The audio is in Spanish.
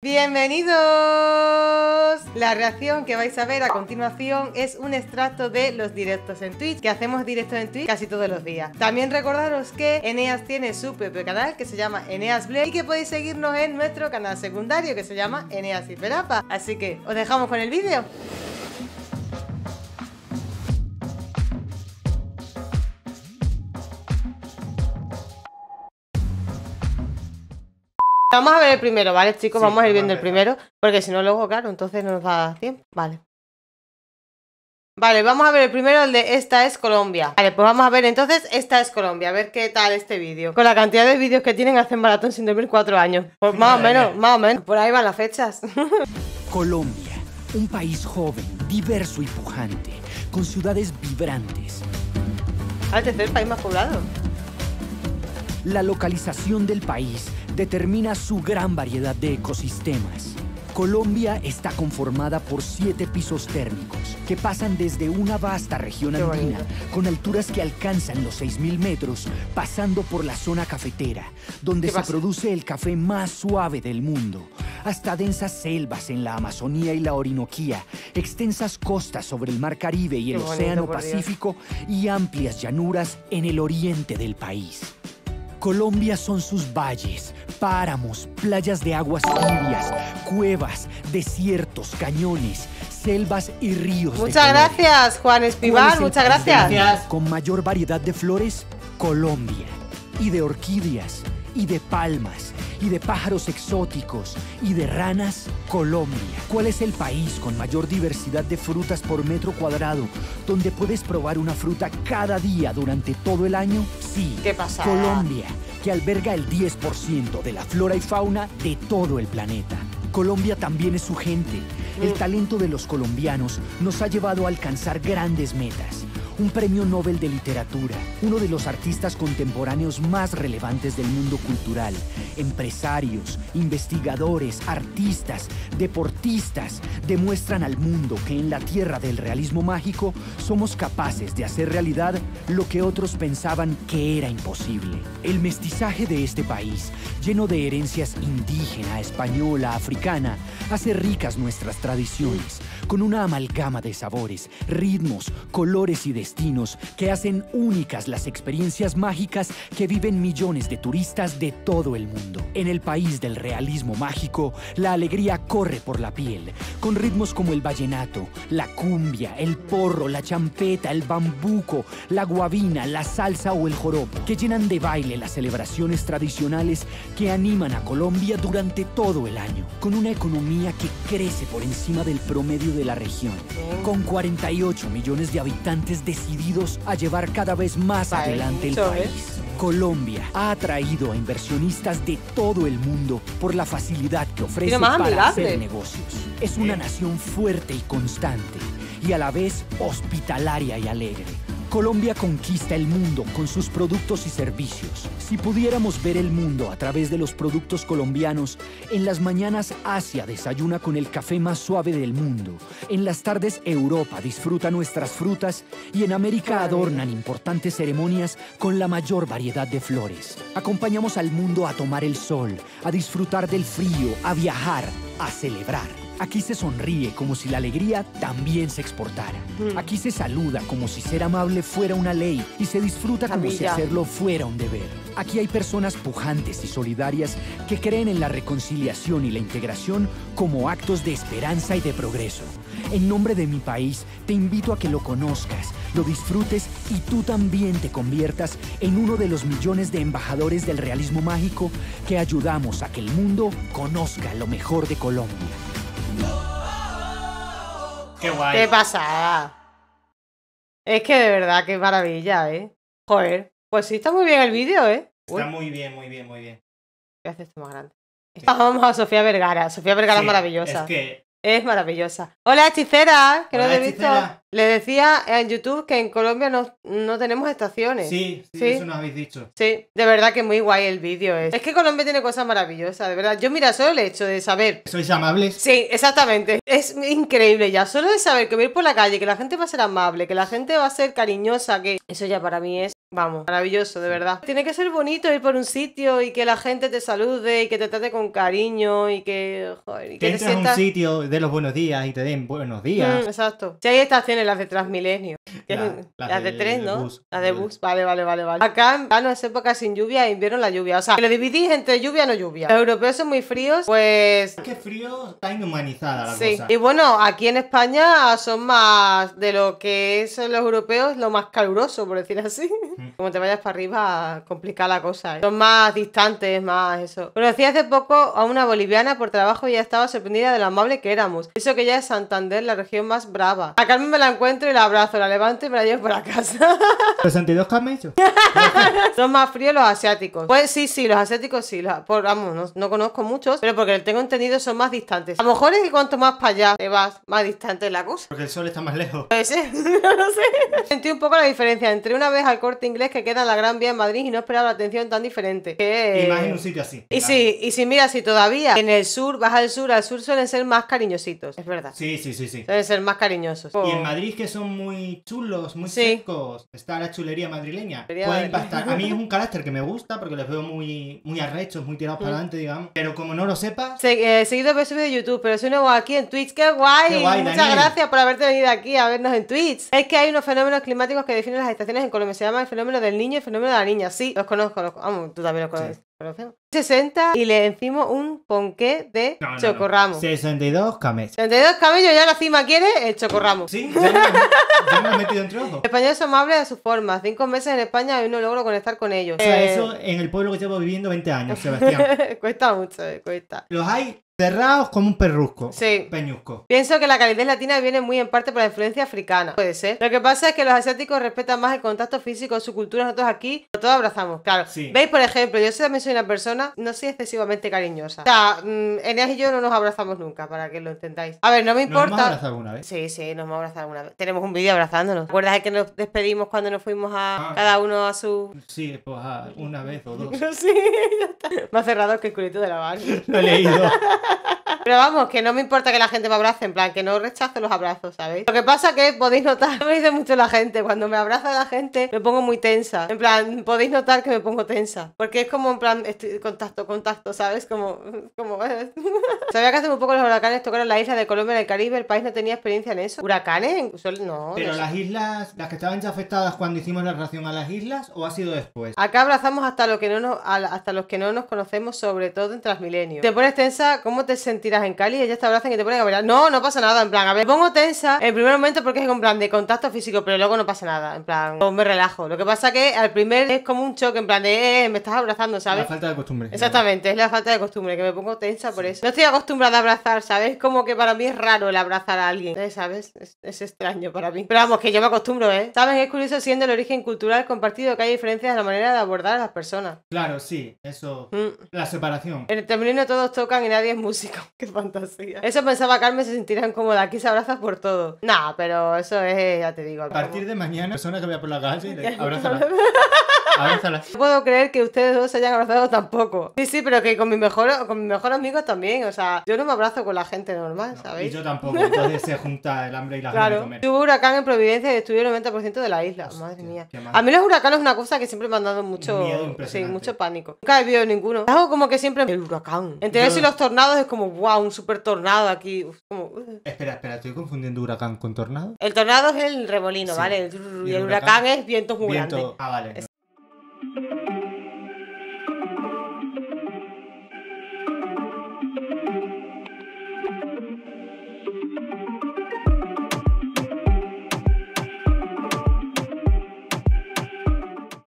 Bienvenidos. La reacción que vais a ver a continuación es un extracto de los directos en Twitch, que hacemos directos en Twitch casi todos los días. También recordaros que Eneas tiene su propio canal que se llama Eneas Blade y que podéis seguirnos en nuestro canal secundario que se llama Eneas Hiperapa. Así que os dejamos con el vídeo. Vamos a ver el primero, ¿vale, chicos? Sí, vamos a ir viendo a el primero, porque si no, luego, claro, entonces no nos da tiempo. Vale. Vale, vamos a ver el primero, el de Esta es Colombia. Vale, pues vamos a ver entonces Esta es Colombia, a ver qué tal este vídeo. Con la cantidad de vídeos que tienen, hacen maratón sin dormir cuatro años. Pues más o menos, más o menos. Por ahí van las fechas. Colombia, un país joven, diverso y pujante, con ciudades vibrantes. Al tercer país más poblado. La localización del país determina su gran variedad de ecosistemas. Colombia está conformada por siete pisos térmicos que pasan desde una vasta región andina con alturas que alcanzan los 6.000 metros, pasando por la zona cafetera, donde ¿Qué se pasa? produce el café más suave del mundo, hasta densas selvas en la Amazonía y la Orinoquía, extensas costas sobre el Mar Caribe y el Qué Océano. Pacífico y amplias llanuras en el oriente del país. Colombia son sus valles, páramos, playas de aguas tibias, cuevas, desiertos, cañones, selvas y ríos. Muchas gracias, Juan ¿Cuál Espival. Muchas. Gracias. Con mayor variedad de flores, Colombia. Y de orquídeas, y de palmas, y de pájaros exóticos, y de ranas, Colombia. ¿Cuál es el país con mayor diversidad de frutas por metro cuadrado, donde puedes probar una fruta cada día durante todo el año? Sí, ¿Qué pasa? Colombia, que alberga el 10% de la flora y fauna de todo el planeta. Colombia también es su gente. El Mm. talento de los colombianos nos ha llevado a alcanzar grandes metas. Un premio Nobel de Literatura, uno de los artistas contemporáneos más relevantes del mundo cultural, empresarios, investigadores, artistas, deportistas, demuestran al mundo que en la tierra del realismo mágico somos capaces de hacer realidad lo que otros pensaban que era imposible. El mestizaje de este país, lleno de herencias indígena, española, africana, hace ricas nuestras tradiciones, con una amalgama de sabores, ritmos, colores y destinos que hacen únicas las experiencias mágicas que viven millones de turistas de todo el mundo. En el país del realismo mágico, la alegría corre por la piel, con ritmos como el vallenato, la cumbia, el porro, la champeta, el bambuco, la guabina, la salsa o el joropo, que llenan de baile las celebraciones tradicionales que animan a Colombia durante todo el año, con una economía que crece por encima del promedio de la región, con 48 millones de habitantes decididos a llevar cada vez más adelante el ¿eh? país. Colombia ha atraído a inversionistas de todo el mundo por la facilidad que ofrece para hacer negocios. Es una nación fuerte y constante y a la vez hospitalaria y alegre. Colombia conquista el mundo con sus productos y servicios. Si pudiéramos ver el mundo a través de los productos colombianos, en las mañanas Asia desayuna con el café más suave del mundo, en las tardes Europa disfruta nuestras frutas y en América adornan importantes ceremonias con la mayor variedad de flores. Acompañamos al mundo a tomar el sol, a disfrutar del frío, a viajar, a celebrar. Aquí se sonríe como si la alegría también se exportara. Mm. Aquí se saluda como si ser amable fuera una ley y se disfruta como si hacerlo fuera un deber. Aquí hay personas pujantes y solidarias que creen en la reconciliación y la integración como actos de esperanza y de progreso. En nombre de mi país, te invito a que lo conozcas, lo disfrutes y tú también te conviertas en uno de los millones de embajadores del realismo mágico que ayudamos a que el mundo conozca lo mejor de Colombia. Qué guay. ¿Qué pasa? Es que de verdad, qué maravilla, ¿eh? Joder. Pues sí, está muy bien el vídeo, ¿eh? Uy, Está muy bien, muy bien, muy bien. ¿qué hace esto más grande? Vamos a Sofía Vergara. Sofía Vergara Sí, es maravillosa. Es que Es maravillosa. Hola, hechicera, que no te he visto. hechicera. Le decía en YouTube que en Colombia no, no tenemos estaciones. sí, sí, Sí. eso nos habéis dicho. Sí, de verdad que muy guay el vídeo. Es. es que Colombia tiene cosas maravillosas, de verdad. Yo, mira, solo el hecho de saber. ¿Sois amables? Sí, exactamente. Es increíble ya. Solo de saber que voy a ir por la calle, que la gente va a ser amable, que la gente va a ser cariñosa, que eso ya para mí es Vamos, maravilloso, de verdad. Tiene que ser bonito ir por un sitio y que la gente te salude y que te trate con cariño y que, joder, y que Que te entres a un sitio de los buenos días y te den buenos Mm, días. exacto. Si hay estaciones, las de Transmilenio. La- las las de de tren, ¿no? bus. Las de bus, vale, vale, vale, vale. Acá en verano es época sin lluvia e invierno la lluvia. O sea, que lo dividís entre lluvia y no lluvia. Los europeos son muy fríos, pues Es que frío está inhumanizada la Sí, cosa. y bueno, aquí en España son más de lo que son los europeos, lo más caluroso, por decir así. Como te vayas para arriba, complica la cosa. ¿eh? Son más distantes, más eso. Conocí hace poco a una boliviana por trabajo y ya estaba sorprendida de lo amable que éramos. Eso que ya es Santander, la región más brava. A Carmen me la encuentro y la abrazo, la levanto y me la llevo para casa. 62 camellos. son más fríos los asiáticos. Pues sí, sí, los asiáticos sí. los- por, vamos, no, no conozco muchos, pero porque tengo entendido son más distantes. A lo mejor es que cuanto más para allá te vas, más distante es la cosa. Porque el sol está más lejos. Puede ser, no sé. Sentí un poco la diferencia entre una vez al corte inglés que queda en la Gran Vía en Madrid y no esperaba la atención tan diferente. Que... Y más en un sitio así. Y sí, y si mira, si todavía en el sur, vas al sur, al sur suelen ser más cariñositos. Es verdad. Sí, sí, sí, sí. Suelen ser más cariñosos. Y en Madrid que son muy chulos, muy Sí. secos, está la chulería madrileña. Chulería Pueden impactar. A mí es un carácter que me gusta porque los veo muy, muy arrechos, muy tirados Mm. para adelante, digamos. Pero como no lo sepas, Se- eh, seguido por de YouTube, pero soy nuevo aquí en Twitch. ¡Qué guay! Qué guay, Muchas Daniel. gracias por haberte venido aquí a vernos en Twitch. Es que hay unos fenómenos climáticos que definen las estaciones en Colombia. Se llama el fenómeno del niño y el fenómeno de la niña. Sí, los conozco. Los... Vamos, tú también los conoces. Conocemos. 60 y le encima un ponqué de no, no, no. chocorramo. 62 camellos. 32 camellos ya la cima quiere el chocorramo. Sí, ya me, ya me metido entre ojos. Los españoles son amables a sus formas. Cinco meses en España y no logro conectar con ellos. O sea, Eh, eso en el pueblo que llevo viviendo 20 años, Sebastián. cuesta mucho, eh, cuesta. Los hay cerrados como un perrusco. Sí. Peñusco. Pienso que la calidez latina viene muy en parte por la influencia africana. Puede ser. Lo que pasa es que los asiáticos respetan más el contacto físico de su cultura. Nosotros aquí todos abrazamos, claro. Sí. ¿Veis, por ejemplo? Yo también soy una persona, no soy excesivamente cariñosa. O sea, mm, Eneas y yo no nos abrazamos nunca, para que lo entendáis. A ver, no me ¿Nos hemos importa. abrazado alguna vez? Sí, sí, nos hemos abrazado alguna vez. Tenemos un vídeo abrazándonos. ¿Te acuerdas de que nos despedimos cuando nos fuimos a Ah. cada uno a su. Sí, pues ah, una vez o dos. sí, ya está. Más cerrado que el culito de la barra. Lo he leído. Pero vamos, que no me importa que la gente me abrace, en plan, que no rechace los abrazos, ¿sabéis? Lo que pasa que podéis notar, me dice mucho la gente, cuando me abraza la gente me pongo muy tensa. En plan, podéis notar que me pongo tensa. Porque es como en plan, estoy, contacto, contacto, ¿sabes? Como, como... Sabía que hace muy poco los huracanes tocaron la isla de Colombia en el Caribe, el país no tenía experiencia en eso. ¿Huracanes? No. Pero las islas, las que estaban ya afectadas cuando hicimos la relación a las islas, o ha sido después? Acá abrazamos hasta, lo que no nos, hasta los que no nos conocemos, sobre todo en Transmilenio. Te pones tensa, ¿cómo te sentirás en Cali? Ellas te abrazan y te ponen a bailar. No, no pasa nada, en plan, a ver, me pongo tensa en primer momento porque es en plan de contacto físico, pero luego no pasa nada, en plan, me relajo. Lo que pasa que al primer es como un choque, en plan de, eh, me estás abrazando, La ¿sabes? falta de costumbre. Exactamente, es la falta de costumbre, que me pongo tensa por eso. No estoy acostumbrada a abrazar, ¿sabes? Como que para mí es raro el abrazar a alguien, ¿eh? ¿sabes? Es, es extraño para mí. Pero vamos, que yo me acostumbro, ¿eh? ¿Saben? Es curioso siendo el origen cultural compartido que hay diferencias en la manera de abordar a las personas. Claro, sí, eso. Mm. La separación. En el Transmilenio todos tocan y nadie es músico. Qué fantasía. Eso pensaba Carmen se sentirá incómoda. Aquí se abraza por todo. Nah, pero eso es, ya te digo. A partir de mañana, persona que vea por la calle, le- abrázala. Abrázala. No puedo creer que ustedes dos se hayan abrazado tampoco. Sí, sí, pero que con mi mejor, con mi mejor amigo también. O sea, yo no me abrazo con la gente normal, Y ¿sabéis? yo tampoco, entonces se junta el hambre y las ganas de Claro, comer. tuvo huracán en Providencia y destruyó el 90% de la isla. Hostia, Madre mía. A mí los huracanes es una cosa que siempre me han dado mucho, Miedo sí, mucho pánico. Nunca he visto ninguno. Es algo como que siempre el huracán. Entre eso y Yo- los tornados es como, wow, un super tornado aquí. Uf, como, uh. Espera, espera, estoy confundiendo huracán con tornado. El tornado es el remolino, Sí. ¿vale? El, Y y el el huracán, huracán es vientos muy Viento. grandes. Ah, vale. thank you